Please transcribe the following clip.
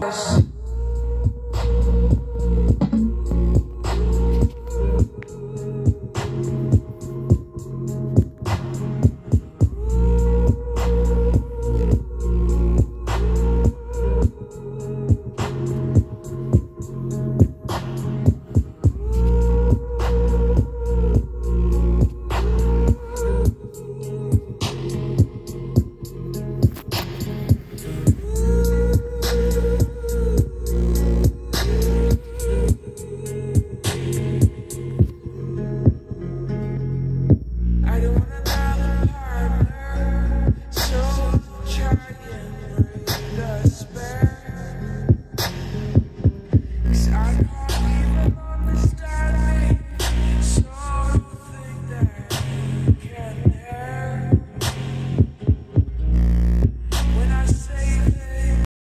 Yes.